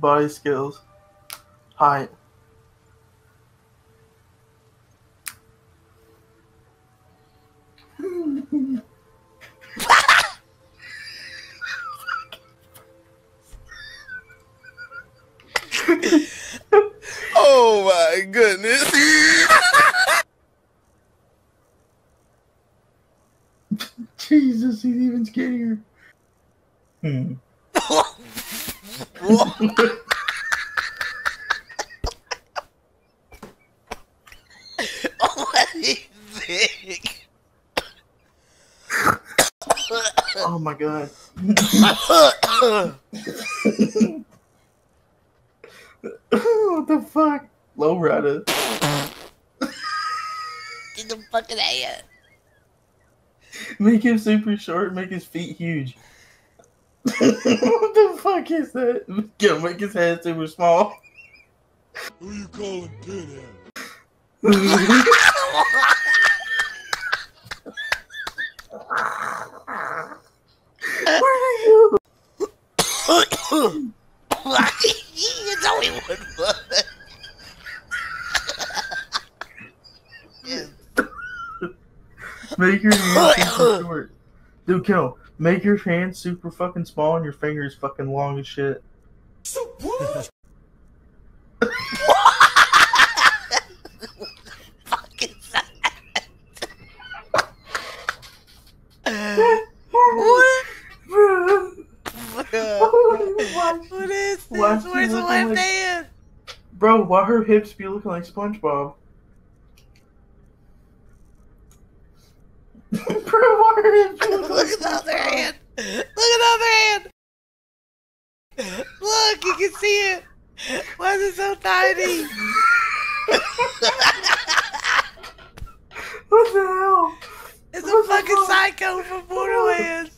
Body skills. Height. oh my goodness. Jesus, he's even skinnier. Hmm. What do you think? Oh my god. what the fuck? Low rider. In the fucking head. Make him super short, make his feet huge. What the fuck is that? Yeah, make his head super small. Who you calling pinhead? Where are you? it's only one foot. Make your hands short. Dude, kill. Make your hands super fucking small and your fingers fucking long as shit. fucking What? What is this? Where's the left hand? Bro, why her hips be looking like SpongeBob? Bro, why her hips be looking Look at the other hand. Look at the other hand. Look, you can see it. Why is it so tiny? What the hell? It's What a fucking fuck? psycho from Borderlands.